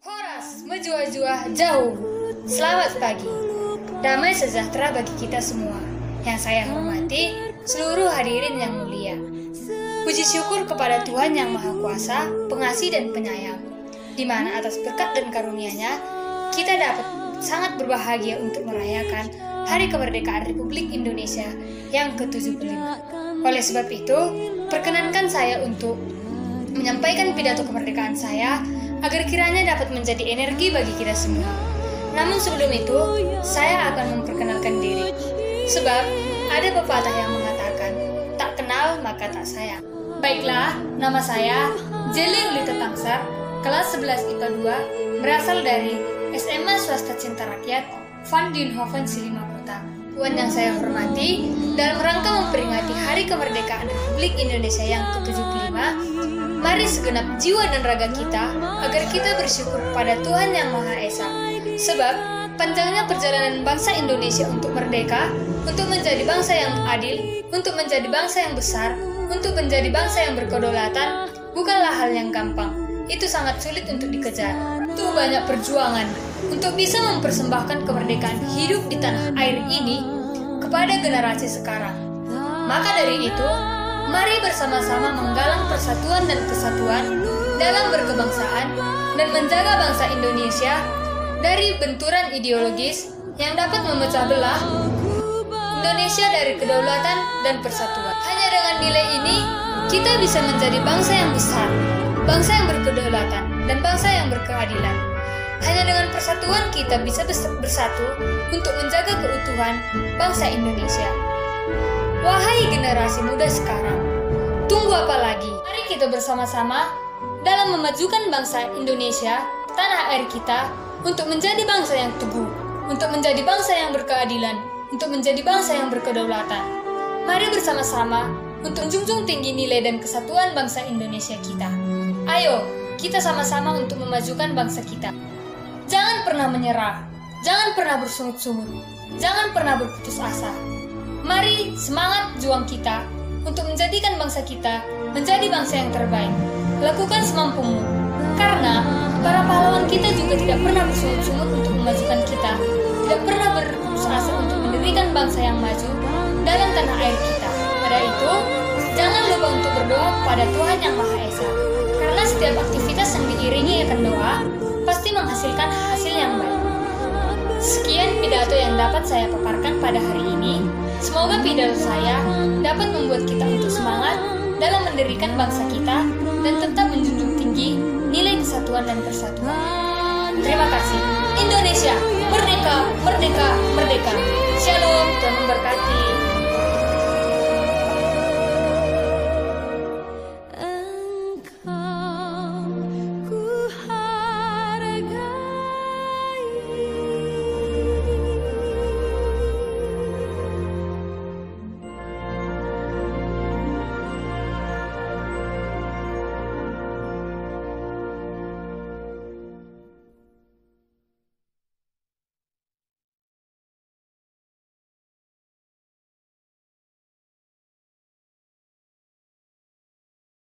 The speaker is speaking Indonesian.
Horas menjua-jua jauh. Selamat pagi. Damai sejahtera bagi kita semua. Yang saya hormati, seluruh hadirin yang mulia. Puji syukur kepada Tuhan yang Maha Kuasa, Pengasih dan Penyayang, di mana atas berkat dan karunia-Nya kita dapat sangat berbahagia untuk merayakan Hari Kemerdekaan Republik Indonesia yang ke-75. Oleh sebab itu, perkenankan saya untuk menyampaikan pidato kemerdekaan saya agar kiranya dapat menjadi energi bagi kita semua. Namun sebelum itu, saya akan memperkenalkan diri. Sebab ada pepatah yang mengatakan, tak kenal maka tak sayang. Baiklah, nama saya Jeli Ulita Tangsar, kelas 11 IPA 2, berasal dari SMA Swasta Cinta Rakyat, Van Dienhoven Silimapura. Puan yang saya hormati, dalam rangka memperingati Hari Kemerdekaan Republik Indonesia yang ke-75, mari segenap jiwa dan raga kita agar kita bersyukur pada Tuhan Yang Maha Esa. Sebab, panjangnya perjalanan bangsa Indonesia untuk merdeka, untuk menjadi bangsa yang adil, untuk menjadi bangsa yang besar, untuk menjadi bangsa yang berkedaulatan, bukanlah hal yang gampang. Itu sangat sulit untuk dikejar. Itu banyak perjuangan untuk bisa mempersembahkan kemerdekaan hidup di tanah air ini kepada generasi sekarang. Maka dari itu, mari bersama-sama menggalang persatuan dan kesatuan dalam berkebangsaan dan menjaga bangsa Indonesia dari benturan ideologis yang dapat memecah belah Indonesia dari kedaulatan dan persatuan. Hanya dengan nilai ini, kita bisa menjadi bangsa yang besar, bangsa yang berkedaulatan, dan bangsa yang berkeadilan. Hanya dengan persatuan kita bisa bersatu untuk menjaga keutuhan bangsa Indonesia. Wahai generasi muda sekarang, tunggu apa lagi? Mari kita bersama-sama dalam memajukan bangsa Indonesia, tanah air kita, untuk menjadi bangsa yang teguh, untuk menjadi bangsa yang berkeadilan, untuk menjadi bangsa yang berkedaulatan. Mari bersama-sama untuk junjung tinggi nilai dan kesatuan bangsa Indonesia kita. Ayo, kita sama-sama untuk memajukan bangsa kita. Jangan pernah menyerah, jangan pernah bersungut-sungut, jangan pernah berputus asa. Mari semangat juang kita untuk menjadikan bangsa kita menjadi bangsa yang terbaik. Lakukan semampumu, karena para pahlawan kita juga tidak pernah bersungut-sungut untuk memajukan kita, tidak pernah berputus asa untuk mendirikan bangsa yang maju dalam tanah air kita. Pada itu, jangan lupa untuk berdoa kepada Tuhan Yang Maha Esa, karena setiap aktivitas yang diiringi akan doa pasti menghasilkan hasil yang baik. Sekian pidato yang dapat saya paparkan pada hari ini. Semoga pidato saya dapat membuat kita untuk semangat dalam mendirikan bangsa kita dan tetap menjunjung tinggi nilai kesatuan dan persatuan. Terima kasih. Indonesia, merdeka, merdeka,